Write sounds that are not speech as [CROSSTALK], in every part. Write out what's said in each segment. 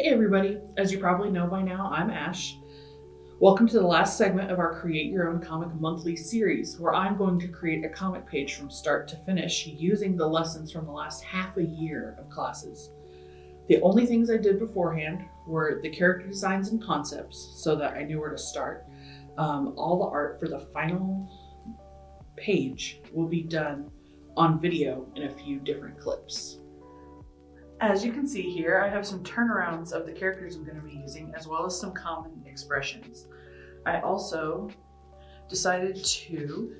Hey everybody, as you probably know by now, I'm Ash. Welcome to the last segment of our Create Your Own Comic Monthly series, where I'm going to create a comic page from start to finish using the lessons from the last half a year of classes. The only things I did beforehand were the character designs and concepts so that I knew where to start. Um, all the art for the final page will be done on video in a few different clips. As you can see here, I have some turnarounds of the characters I'm going to be using, as well as some common expressions. I also decided to,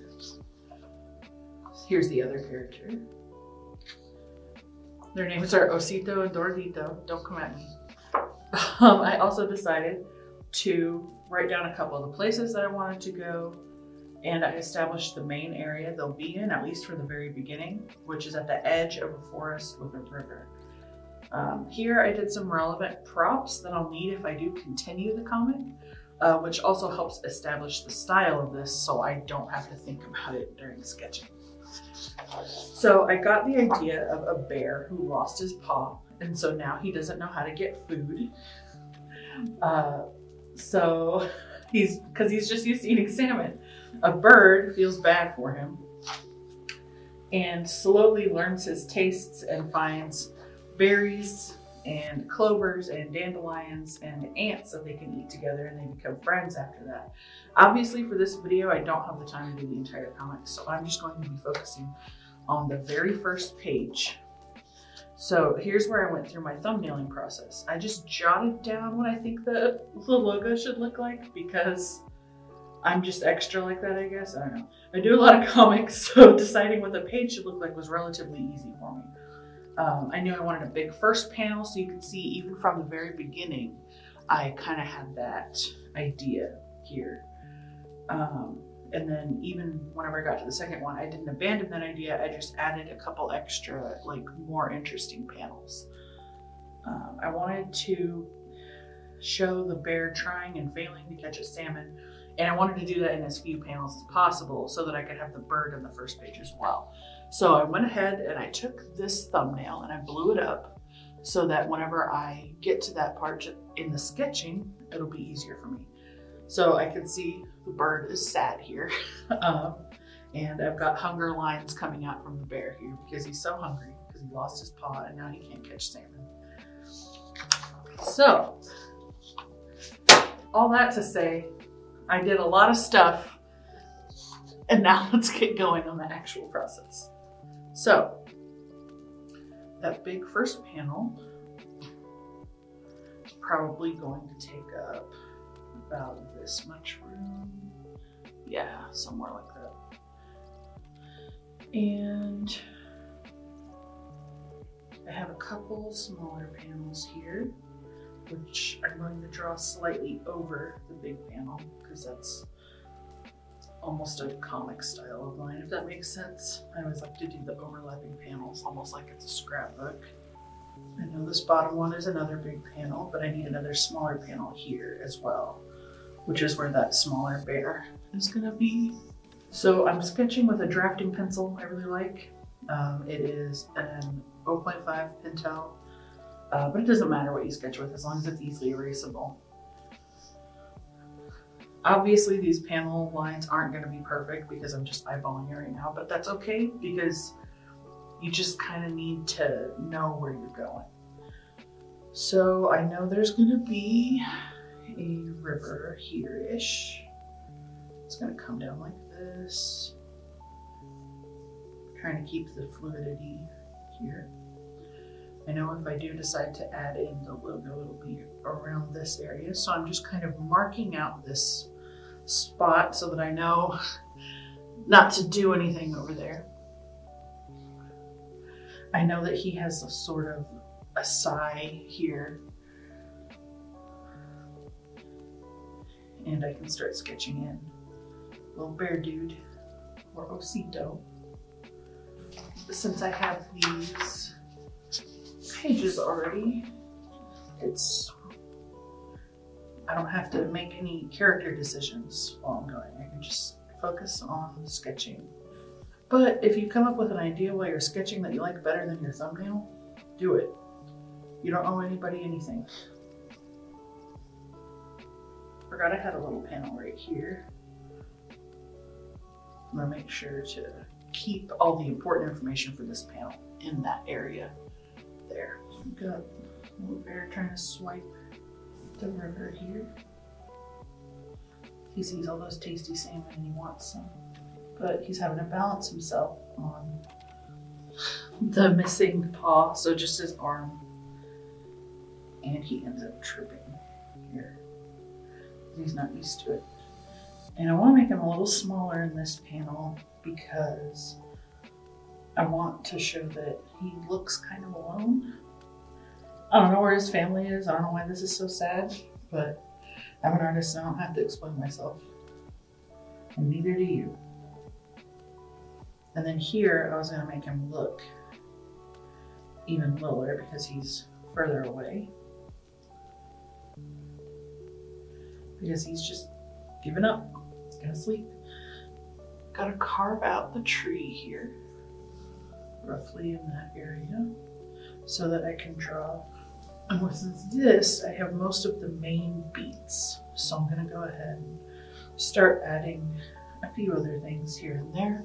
here's the other character. Their names are Osito and Doradito, don't come at me. Um, I also decided to write down a couple of the places that I wanted to go, and I established the main area they'll be in, at least for the very beginning, which is at the edge of a forest with a river. Um, here I did some relevant props that I'll need if I do continue the comic, uh, which also helps establish the style of this so I don't have to think about it during sketching. So I got the idea of a bear who lost his paw, and so now he doesn't know how to get food. Uh, so [LAUGHS] he's, because he's just used to eating salmon. A bird feels bad for him and slowly learns his tastes and finds berries and clovers and dandelions and ants that they can eat together and they become friends after that. Obviously for this video, I don't have the time to do the entire comic, so I'm just going to be focusing on the very first page. So here's where I went through my thumbnailing process. I just jotted down what I think the, [LAUGHS] the logo should look like because I'm just extra like that, I guess. I don't know. I do a lot of [LAUGHS] comics, so deciding what the page should look like was relatively easy for me. Um, I knew I wanted a big first panel so you could see even from the very beginning, I kind of had that idea here. Um, and then even whenever I got to the second one, I didn't abandon that idea. I just added a couple extra, like more interesting panels. Um, I wanted to show the bear trying and failing to catch a salmon. And I wanted to do that in as few panels as possible so that I could have the bird in the first page as well. So I went ahead and I took this thumbnail and I blew it up so that whenever I get to that part in the sketching, it'll be easier for me. So I can see the bird is sad here. [LAUGHS] um, and I've got hunger lines coming out from the bear here because he's so hungry because he lost his paw and now he can't catch salmon. So, all that to say, I did a lot of stuff and now [LAUGHS] let's get going on the actual process. So that big first panel is probably going to take up about this much room. Yeah, somewhere like that. And I have a couple smaller panels here, which I'm going to draw slightly over the big panel because that's almost a comic style of line, if that makes sense. I always like to do the overlapping panels, almost like it's a scrapbook. I know this bottom one is another big panel, but I need another smaller panel here as well, which is where that smaller bear is gonna be. So I'm sketching with a drafting pencil I really like. Um, it is an 0.5 Pentel, uh, but it doesn't matter what you sketch with as long as it's easily erasable. Obviously these panel lines aren't gonna be perfect because I'm just eyeballing it right now, but that's okay because you just kind of need to know where you're going. So I know there's gonna be a river here-ish. It's gonna come down like this. trying to keep the fluidity here. I know if I do decide to add in the logo, it'll be around this area. So I'm just kind of marking out this spot so that I know not to do anything over there. I know that he has a sort of a sigh here. And I can start sketching in little bear dude or Osito. Since I have these pages already, it's I don't have to make any character decisions while I'm going. I can just focus on sketching. But if you come up with an idea while you're sketching that you like better than your thumbnail, do it. You don't owe anybody anything. forgot I had a little panel right here. I'm gonna make sure to keep all the important information for this panel in that area there. Got bear trying to swipe the river here. He sees all those tasty salmon and he wants some, but he's having to balance himself on the missing paw, so just his arm. And he ends up tripping here. He's not used to it. And I want to make him a little smaller in this panel because I want to show that he looks kind of alone. I don't know where his family is. I don't know why this is so sad, but I'm an artist and I don't have to explain myself. And neither do you. And then here, I was going to make him look even lower because he's further away. Because he's just given up. He's gonna sleep. Gotta carve out the tree here, roughly in that area, so that I can draw. And with this, I have most of the main beats. So I'm gonna go ahead and start adding a few other things here and there.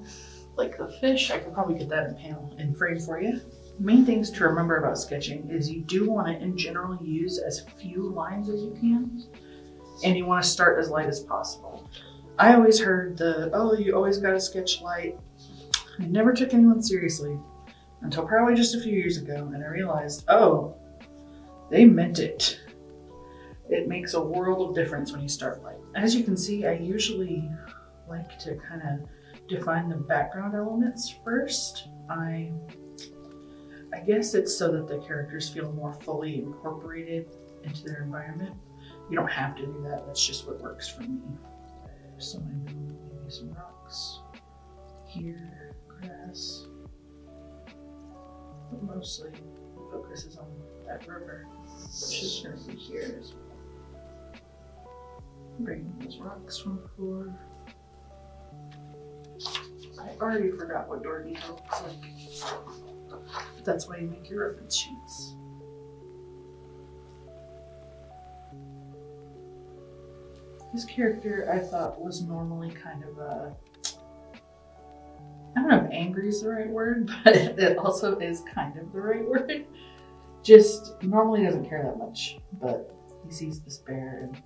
Like the fish, I could probably get that in panel in frame for you. Main things to remember about sketching is you do want to in general use as few lines as you can and you want to start as light as possible. I always heard the, oh, you always got to sketch light. I never took anyone seriously until probably just a few years ago and I realized, oh, they meant it. It makes a world of difference when you start light. As you can see, I usually like to kind of define the background elements first. I I guess it's so that the characters feel more fully incorporated into their environment. You don't have to do that, that's just what works for me. So I know maybe some rocks here, grass, but mostly the focus is on that river, which is going to be here as well. Bring those rocks from before. I already forgot what Doradito looks like. But That's why you make your reference sheets. His character, I thought, was normally kind of a. angry is the right word, [LAUGHS] but it also is kind of the right word. Just normally doesn't care that much, but he sees this bear and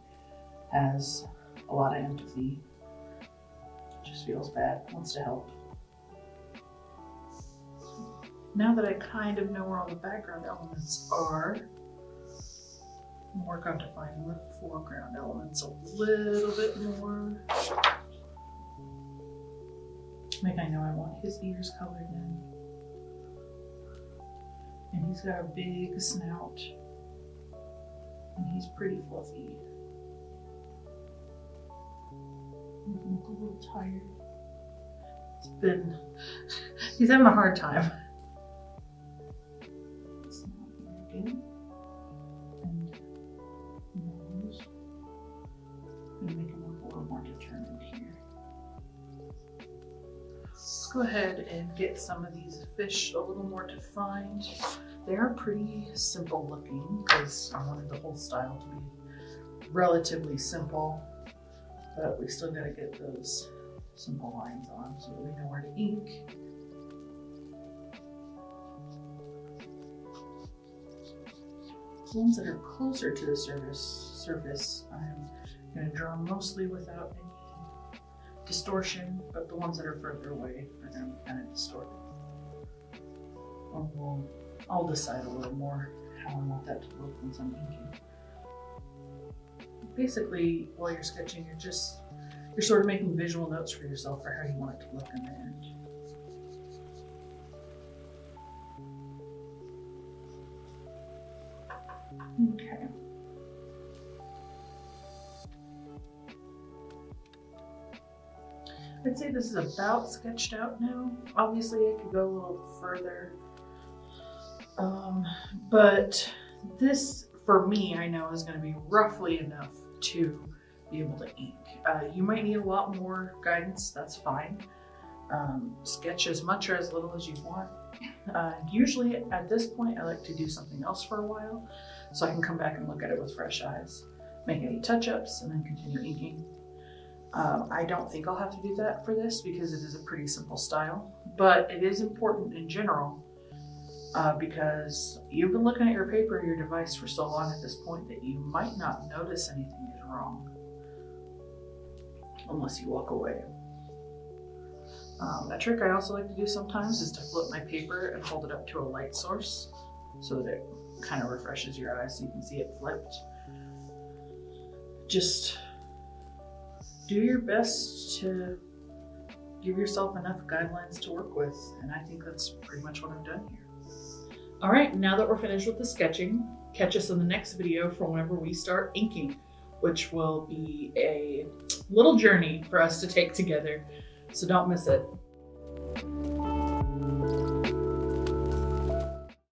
has a lot of empathy. Just feels bad, wants to help now that I kind of know where all the background elements are, I'll work on defining the foreground elements a little bit more. Like I know I want his ears colored in. And he's got a big snout. And he's pretty fluffy. I'm a little tired. It's been, [LAUGHS] he's having a hard time. and nose. I'm make it look a little more determined here. Go ahead and get some of these fish a little more defined. They are pretty simple looking because I wanted the whole style to be relatively simple, but we still gotta get those simple lines on so that we know where to ink. The ones that are closer to the surface, surface I'm going to draw mostly without any distortion, but the ones that are further away are be kind of distorted. I'll, I'll decide a little more how I want that to look once I'm inking. Basically, while you're sketching, you're just, you're sort of making visual notes for yourself for how you want it to look in the end. I'd say this is about sketched out now. Obviously I could go a little further. Um, but this, for me, I know is gonna be roughly enough to be able to ink. Uh, you might need a lot more guidance, that's fine. Um, sketch as much or as little as you want. Uh, usually at this point, I like to do something else for a while so I can come back and look at it with fresh eyes. make any touch-ups, and then continue inking. Um, I don't think I'll have to do that for this because it is a pretty simple style, but it is important in general uh, because you've been looking at your paper your device for so long at this point that you might not notice anything is wrong unless you walk away. Um, a trick I also like to do sometimes is to flip my paper and hold it up to a light source so that it kind of refreshes your eyes so you can see it flipped. Just do your best to give yourself enough guidelines to work with, and I think that's pretty much what I've done here. All right, now that we're finished with the sketching, catch us in the next video for whenever we start inking, which will be a little journey for us to take together, so don't miss it.